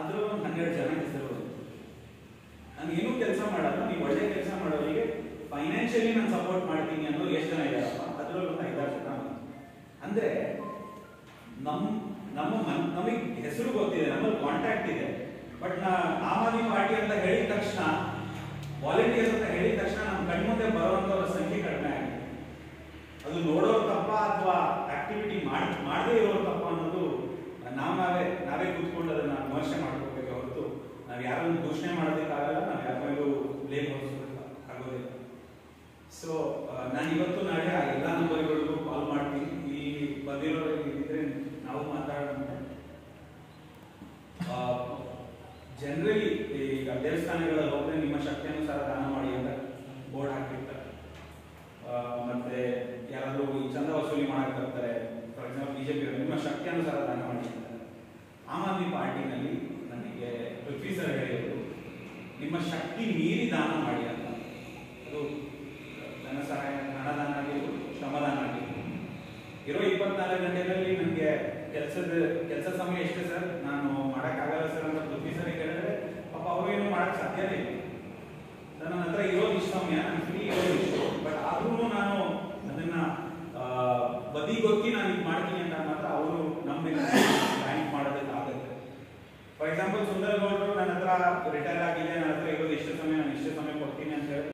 ಅದ್ರಲ್ಲಿ ಒಂದು ಹನ್ನೆರಡು ಜನ ಹೆಸರು ಏನೂ ಕೆಲಸ ಮಾಡಲ್ಲ, ನೀವು ಒಳ್ಳೆ ಕೆಲಸ ಮಾಡೋರಿಗೆ ಫೈನಾನ್ಷಿಯಲಿ ನಾನು ಸಪೋರ್ಟ್ ಮಾಡ್ತೀನಿ ಅನ್ನೋ ಎಷ್ಟು ಜನ ಇದ್ದಾರಪ್ಪ ಅದರಲ್ಲಿ ಒಂದು ಐದಾರು ಜನ. ಅಂದ್ರೆ ನಮ್, ನಮ್ಮ ಮನ್, ನಮಗೆ ಹೆಸರು ಗೊತ್ತಿದೆ, ನಮ್ಮಲ್ಲಿ ಕಾಂಟ್ಯಾಕ್ಟ್ ಇದೆ. ಬಟ್ ನಾ ಆಮ್ ಆದ್ಮಿ ಪಾರ್ಟಿ ಅಂತ ಹೇಳಿದ ತಕ್ಷಣ ವಾಲಂಟಿಯರ್ಸ್ ಅಂತ ಹೇಳಿದ ತಕ್ಷಣ ನಮ್ಮ ಕಣ್ಮುಂದೆ ಬರುವಂತವರ ಸಂಖ್ಯೆ ಕಡಿಮೆ ಆಗಿದೆ. ಅದು ನೋಡೋರು ತಪ್ಪ ಅಥವಾ ಆಕ್ಟಿವಿಟಿ ಮಾಡಿ, ಮಾಡದೇ ಇರೋರು ತಪ್ಪ ಅನ್ನೋದು ನಾವು, ನಾವೇ ಕೂತ್ಕೊಂಡು ಅದನ್ನ ವಿಮರ್ಶೆ ಮಾಡ್ಕೋಬೇಕು ಹೊರತು ನಾವು ಯಾರನ್ನು ಘೋಷಣೆ ಮಾಡೋದಕ್ಕಾಗಲ್ಲ, ನಾವು ಯಾರ ಮೇಲೂ ಬ್ಲೇಮ್ ಆಗೋದಿಲ್ಲ ಸೊ ನಾನು ಇವತ್ತು ನಾಳೆ ಆ ಎಲ್ಲ ನಂಬರ್ಗಳಿಗೂ ಕಾಲ್ ಮಾಡ್ತೀನಿ. ಈ ಬಂದಿರೋರು ಇದ್ರೆ ನಾವು ಮಾತಾಡೋಣ ಜನರಲಿ ಈಗ ದೇವಸ್ಥಾನಗಳಲ್ಲಿ ಹೋದ್ರೆ ನಿಮ್ಮ ಶಕ್ತಿ ಅನುಸಾರ ದಾನ ಮಾಡಿ ಅಂತ ಬೋರ್ಡ್ ಹಾಕಿರ್ತಾರೆ. ಮತ್ತೆ ಯಾರಾದರೂ ಚಂದ ವಸೂಲಿ ಮಾಡಕ್ ಬರ್ತಾರೆ. ಫಾರ್ ಎಕ್ಸಾಂಪಲ್ ಬಿಜೆಪಿ ನಿಮ್ಮ ಶಕ್ತಿ ಅನುಸಾರ ದಾನ ಮಾಡಿ. ಆಮ್ ಆದ್ಮಿ ಪಾರ್ಟಿನಲ್ಲಿ ನನಗೆ ಪೃಥ್ವಿ ಸರ್ ಹೇಳಿದರು ನಿಮ್ಮ ಶಕ್ತಿ ಮೀರಿ ದಾನ ಮಾಡಿ ಅಂತ. ಅದು ಧನ ಸಹಾಯ ಹಣದಾನ ಆಗಿರ್ಬೋದು ಶ್ರಮದಾನ ಆಗಿರ್ಬೋದು. ಇರೋ ಇಪ್ಪತ್ನಾಲ್ಕು ಗಂಟೆಗಳಲ್ಲಿ ನನಗೆ ಕೆಲಸದ ಕೆಲಸ ಸಮಯ ಎಷ್ಟೇ ಸರ್? ನಾನು ಮಾಡೋಕ್ಕಾಗಲ್ಲ ಸರ್ ಅಂತ ಪೃಥ್ವಿ ಸರ್ ಹೇಳಿದ್ರೆ ಪಾಪ ಅವರೇನು ಮಾಡೋಕ್ಕೆ ಸಾಧ್ಯನೇ ಇಲ್ಲ ಸರ್, ನನ್ನ ಹತ್ರ ಇಷ್ಟು ಸಮಯ ನಾನು ಫ್ರೀ ಇರೋದು ಇಷ್ಟು ಬಟ್ ಆದ್ರೂ ನಾನು ಅದನ್ನ ಆ, ಬದಿಗೊತ್ತಿ ನಾನು ಇದು ಮಾಡ್ತೀನಿ ಅಂತ ಮಾತ್ರ ಅವರು ನಮ್ಮ ಮೇಲೆ ಬ್ಯಾಂಕ್ ಮಾಡೋದಕ್ಕಾಗುತ್ತೆ ಫಾರ್ ಎಕ್ಸಾಂಪಲ್ ಸುಂದರ್ ಗೌಡರು ನನ್ನ ಹತ್ರ ರಿಟೈರ್ ಆಗಿದೆ